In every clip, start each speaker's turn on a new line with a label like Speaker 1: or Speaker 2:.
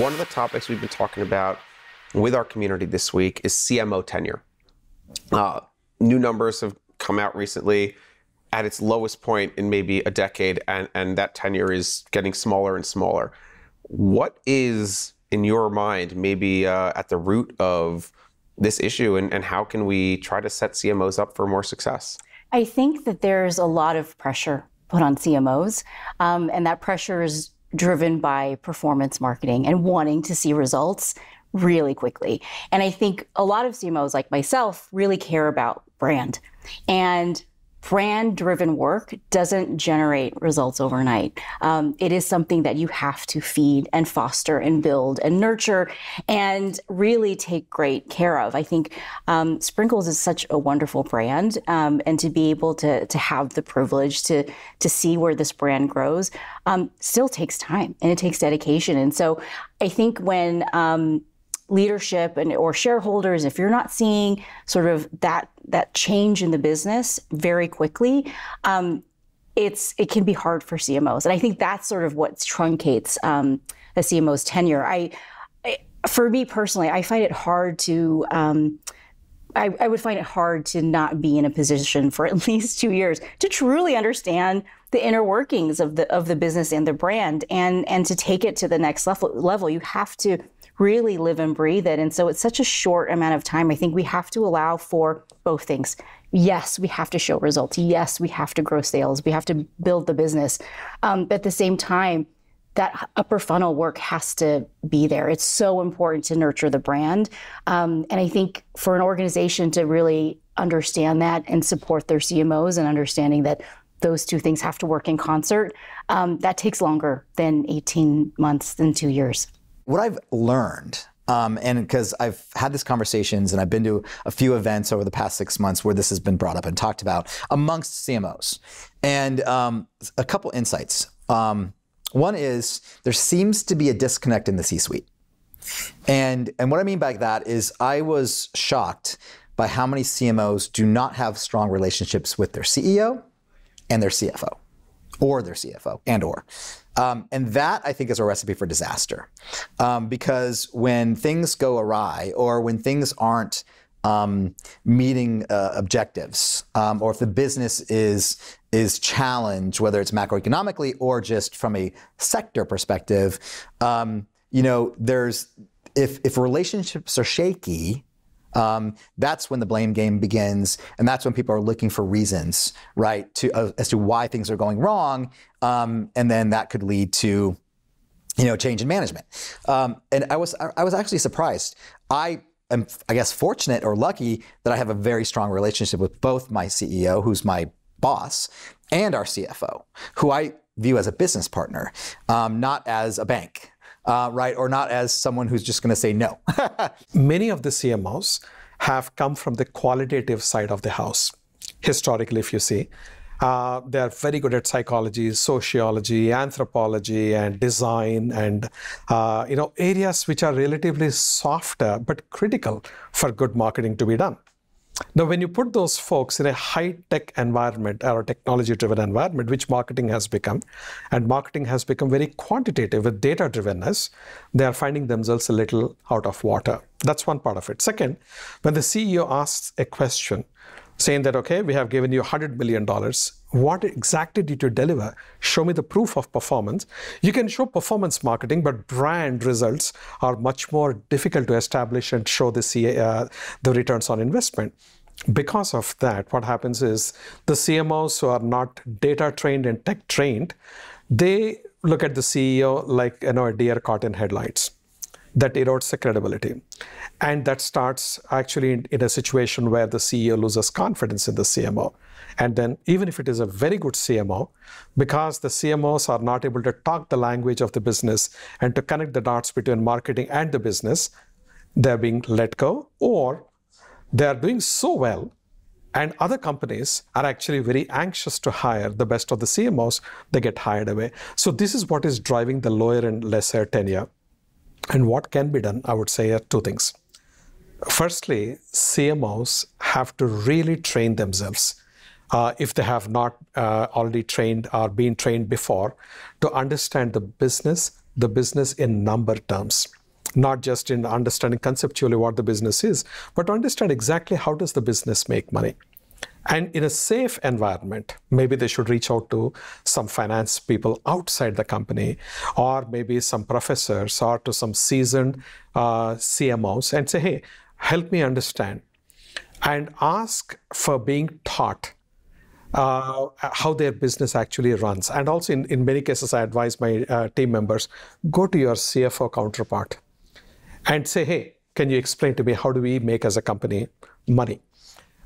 Speaker 1: One of the topics we've been talking about with our community this week is CMO tenure. Uh, new numbers have come out recently at its lowest point in maybe a decade, and, and that tenure is getting smaller and smaller. What is, in your mind, maybe uh, at the root of this issue, and, and how can we try to set CMOs up for more success?
Speaker 2: I think that there's a lot of pressure put on CMOs, um, and that pressure is driven by performance marketing and wanting to see results really quickly. And I think a lot of CMOs like myself really care about brand. And brand driven work doesn't generate results overnight. Um, it is something that you have to feed and foster and build and nurture and really take great care of. I think um, Sprinkles is such a wonderful brand, um, and to be able to to have the privilege to to see where this brand grows um, still takes time and it takes dedication. And so I think when um, leadership and or shareholders if you're not seeing sort of that that change in the business very quickly um, it's it can be hard for cmos and i think that's sort of what truncates um, the cmo's tenure. I, I, for me personally i find it hard to um, I, I would find it hard to not be in a position for at least two years to truly understand the inner workings of the of the business and the brand and and to take it to the next level level. You have to really live and breathe it. And so it's such a short amount of time. I think we have to allow for both things. Yes, we have to show results. Yes, we have to grow sales. We have to build the business. Um, but at the same time, that upper funnel work has to be there. It's so important to nurture the brand. Um, and I think for an organization to really understand that and support their CMOs and understanding that those two things have to work in concert, um, that takes longer than 18 months, than two years.
Speaker 3: What I've learned um, and because I've had these conversations and I've been to a few events over the past six months where this has been brought up and talked about amongst CMOs. And um, a couple insights. Um, one is there seems to be a disconnect in the C suite. And, and what I mean by that is I was shocked by how many CMOs do not have strong relationships with their CEO and their CFO or their CFO and or. Um, and that I think is a recipe for disaster. Um, because when things go awry or when things aren't um, meeting uh, objectives, um, or if the business is is challenged, whether it's macroeconomically or just from a sector perspective, um, you know, there's if if relationships are shaky, um, that's when the blame game begins, and that's when people are looking for reasons, right, to uh, as to why things are going wrong, um, and then that could lead to, you know, change in management. Um, and I was I was actually surprised. I am, I guess, fortunate or lucky that I have a very strong relationship with both my CEO, who's my boss, and our CFO, who I view as a business partner, um, not as a bank uh, right? Or not as someone who's just going to say no.
Speaker 4: Many of the CMOs have come from the qualitative side of the house. Historically, if you see, uh, they are very good at psychology, sociology, anthropology, and design, and uh, you know areas which are relatively softer but critical for good marketing to be done. Now, when you put those folks in a high tech environment or a technology driven environment, which marketing has become, and marketing has become very quantitative with data drivenness, they are finding themselves a little out of water. That's one part of it. Second, when the CEO asks a question, saying that, okay, we have given you $100 million. What exactly did you deliver? Show me the proof of performance. You can show performance marketing, but brand results are much more difficult to establish and show the, CA, uh, the returns on investment. Because of that, what happens is the CMOs who are not data trained and tech trained, they look at the CEO like you know a deer caught in headlights that erodes the credibility. And that starts actually in, in, a situation where the CEO loses confidence in the CMO. And then, even if it is a very good CMO, because the CMOs are not able to talk the language of the business and to connect the dots between marketing and the business, they're being let go, or they're doing so well and other companies are actually very anxious to hire the best of the CMOs, they get hired away. So, this is what is driving the lower and lesser tenure. And what can be done, I would say, are two things. Firstly, CMOs have to really train themselves. Uh, if they have not uh, already trained or been trained before, to understand the business the business in number terms not just in understanding conceptually what the business is but to understand exactly how does the business make money and in a safe environment, maybe they should reach out to some finance people outside the company, or maybe some professors or to some seasoned uh, CMOs and say, hey, help me understand. And ask for being taught uh, how their business actually runs. And also, in, in many cases, I advise my uh, team members go to your CFO counterpart and say, hey, can you explain to me how do we make as a company money?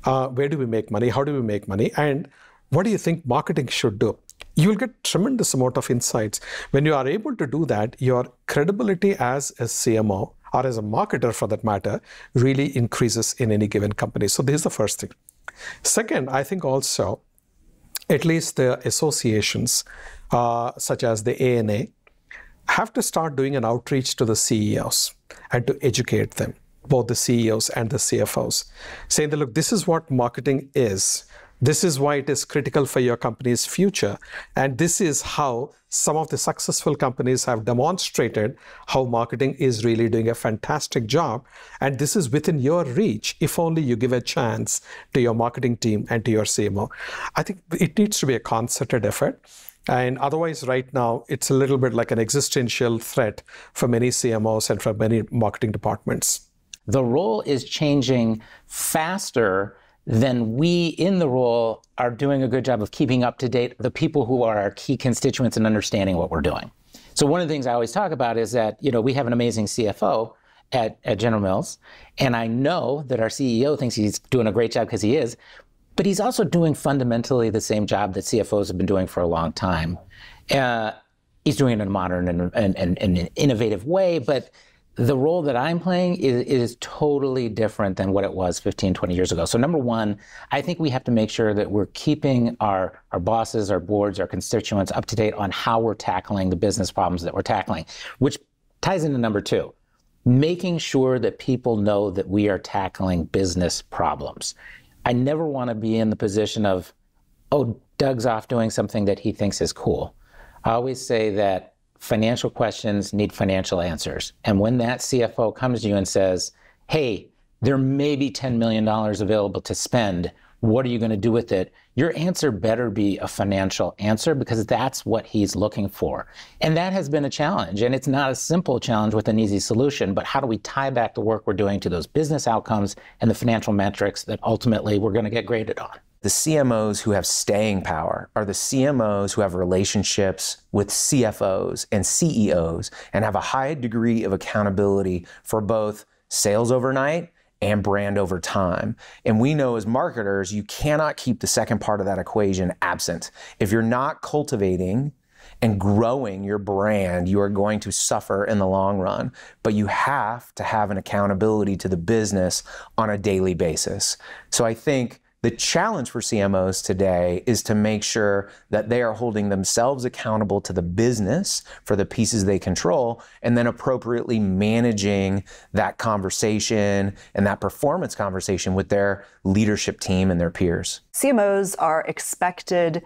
Speaker 4: Uh, where do we make money? How do we make money? And what do you think marketing should do? You will get tremendous amount of insights. When you are able to do that, your credibility as a CMO or as a marketer for that matter really increases in any given company. So this is the first thing. Second, I think also, at least the associations uh, such as the ANA have to start doing an outreach to the CEOs and to educate them both the CEOs and the CFOs, saying that, look, this is what marketing is. This is why it is critical for your company's future. And this is how some of the successful companies have demonstrated how marketing is really doing a fantastic job. And this is within your reach if only you give a chance to your marketing team and to your CMO. I think it needs to be a concerted effort. And otherwise, right now, it's a little bit like an existential threat for many CMOs and for many marketing departments
Speaker 5: the role is changing faster than we in the role are doing a good job of keeping up to date the people who are our key constituents and understanding what we're doing. So one of the things I always talk about is that, you know, we have an amazing CFO at, at General Mills, and I know that our CEO thinks he's doing a great job because he is, but he's also doing fundamentally the same job that CFOs have been doing for a long time. Uh, he's doing it in a modern and, and, and, and innovative way, but the role that I'm playing is, is totally different than what it was 15, 20 years ago. So number one, I think we have to make sure that we're keeping our, our bosses, our boards, our constituents up to date on how we're tackling the business problems that we're tackling, which ties into number two, making sure that people know that we are tackling business problems. I never want to be in the position of, oh, Doug's off doing something that he thinks is cool. I always say that financial questions need financial answers. And when that CFO comes to you and says, hey, there may be $10 million available to spend, what are you going to do with it? Your answer better be a financial answer because that's what he's looking for. And that has been a challenge. And it's not a simple challenge with an easy solution, but how do we tie back the work we're doing to those business outcomes and the financial metrics that ultimately we're going to get graded on?
Speaker 6: The CMOs who have staying power are the CMOs who have relationships with CFOs and CEOs and have a high degree of accountability for both sales overnight and brand over time. And we know as marketers, you cannot keep the second part of that equation absent. If you're not cultivating and growing your brand, you are going to suffer in the long run. But you have to have an accountability to the business on a daily basis. So I think the challenge for CMOs today is to make sure that they are holding themselves accountable to the business for the pieces they control and then appropriately managing that conversation and that performance conversation with their leadership team and their peers.
Speaker 7: CMOs are expected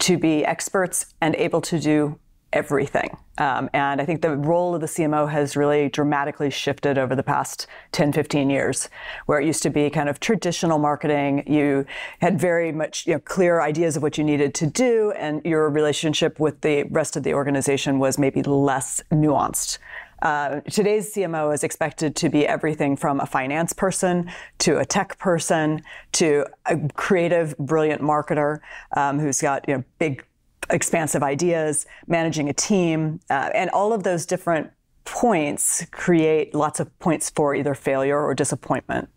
Speaker 7: to be experts and able to do everything. Um, and I think the role of the CMO has really dramatically shifted over the past 10, 15 years, where it used to be kind of traditional marketing. You had very much you know, clear ideas of what you needed to do, and your relationship with the rest of the organization was maybe less nuanced. Uh, today's CMO is expected to be everything from a finance person to a tech person to a creative, brilliant marketer um, who's got you know, big expansive ideas, managing a team, uh, and all of those different points create lots of points for either failure or disappointment.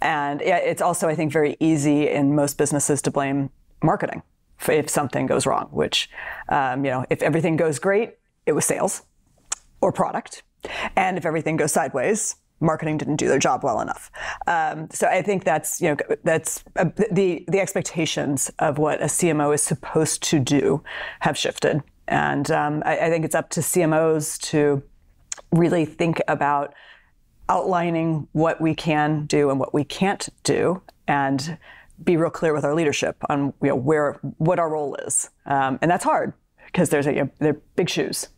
Speaker 7: And it's also, I think, very easy in most businesses to blame marketing if something goes wrong, which, um, you know, if everything goes great, it was sales or product. And if everything goes sideways, marketing didn't do their job well enough. Um, so I think that's you know that's uh, the the expectations of what a CMO is supposed to do have shifted, and um, I, I think it's up to CMOs to really think about outlining what we can do and what we can't do, and be real clear with our leadership on you know where what our role is, um, and that's hard because there's a you know, they're big shoes.